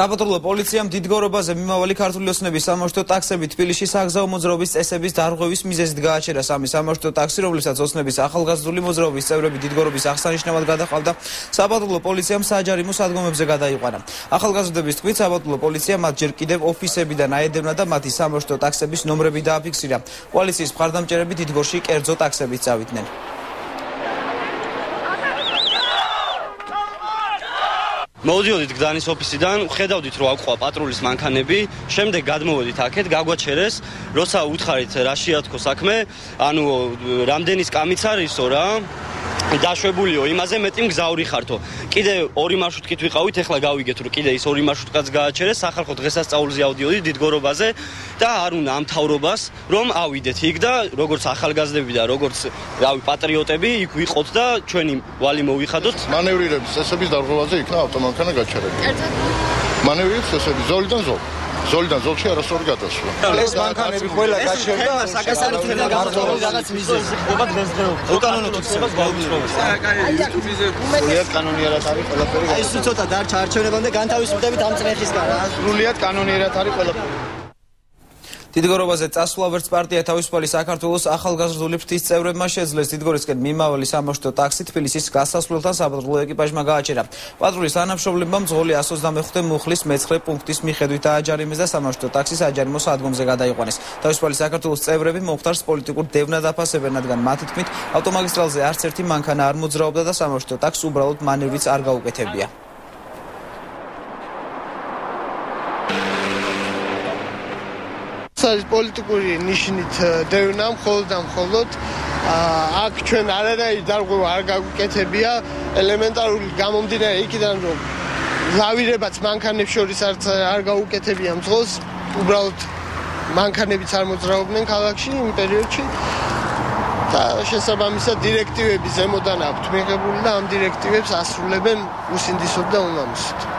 საპატრულო პოლიციამ დიდგორობაზე მიმავალი ქართული ოცნების სამაშტო ტაქსები თბილისში საგზაო მოძრაობის წესების დარღვევის მიზეზით გააჩერა სამი სამაშტო ტაქსი, რომლითაც ოცნების ახალგაზრდული მოძრაობის წევრები დიდგორობის აღსანიშნავად გადაყავდა, საპატრულო პოლიციამ საჯარიმო სადგომებზე გადაიყვანა. ახალგაზრდების თქმით, საპატრულო პოლიცია მათ ჯერ კიდევ ოფისებიდან აედევნა და მათი სამაშტო ტაქსების ნომრები დააფიქსირა. პოლიციის მხარდამჭერები დიდგორში კერძო ტაქსებით წავიდნენ. მოვიდოდით გდანის ოფისიდან, ხედავდით რომ აყვა პატრულის მანქანები, შემდეგ გადმოვედით აქეთ, გაგვაჩერეს, როცა უთხარით რა შეათქო საქმე, ანუ რამდენის კამიც არისო რა, დაშვებულიო იმაზე მეტი მგზავრი ხართო. კიდე ორი მარშრუტკით ვიყავით, ეხლა გავიგეთ რომ კიდე ის ორი მარშრუტკაც გააჩერეს, სახალხო დღესასწაულზე ავდიოდი დიდგორობაზე და არ უნდა ამ თავრობას რომ ავიდეთ იქ და როგორც ახალგაზრდები და როგორც რავი პატრიოტები იქ ვიყოთ და ჩვენი ვალი მოვიხადოთ. მანევრირების წესების დარღვევაზე იქნა ავტომანქანა გაჩერებული. კერძოდ მანევრირების წესები ზოლიდან ზოლ. ზოლიდან ზოლში არასწორი გადასვლა. ეს მანქანები ყველა გაჩერდა საკასარითელი რაღაც მიზეზი ხდება დღესდღეობით. უკანონო თვითონ გაუძლებს. აი YouTube-ზე სრულიად კანონიერად არის ყველაფერი. აი ეს ცოტა დარჩა არჩევნებამდე განთავისუფლდებით ამ წნეხისგან რა. სრულიად კანონიერად არის ყველაფერი. დიდგორობაზე წასვლა ვერც პარტია თავისუფალი საქართველოს ახალგაზრდული ფრთის წევრებმა შეძლეს დიდგორისკენ მიმავალი სამაშტო ტაქსი თბილისის გასასვლელთან საპატრულო ეკიპაჟმა გააჩერა. პატრულის თანამშრომლებმა მძღოლი 129 მუხლის მეცხრე პუნქტის მიხედვით ააჯარიმეს და სამაშტო ტაქსის აჯარიმო სადგომზე გადაიყვანეს. თავისუფალი საქართველოს წევრები მოხდარს პოლიტიკურ დევნად აფასებენ, რადგან მათი თქმით ავტომაგისტრალზე არც ერთი მანქანა არ მოძრაობდა და სამაშტო ტაქსს უბრალოდ მანევრიც არ გაუკეთებია. არის პოლიტიკური ნიშნით დევნა მხოლოდ და მხოლოდ აქ ჩვენ არანაირი დარღვევა არ გაგვიკეთებია ელემენტარული გამომდინარე იქიდან რომ ლავირებაც მანქანებს შორის არც არ გაუკეთებია მძღოლს უბრალოდ მანქანებიც არ მოძრაობდნენ ქალაქში იმ პერიოდში და შესაბამისად დირექტივები ზემოდან აქვთ მიღებული და ამ დირექტივებს ასრულებენ უსინდისოდ და უმამუსოდ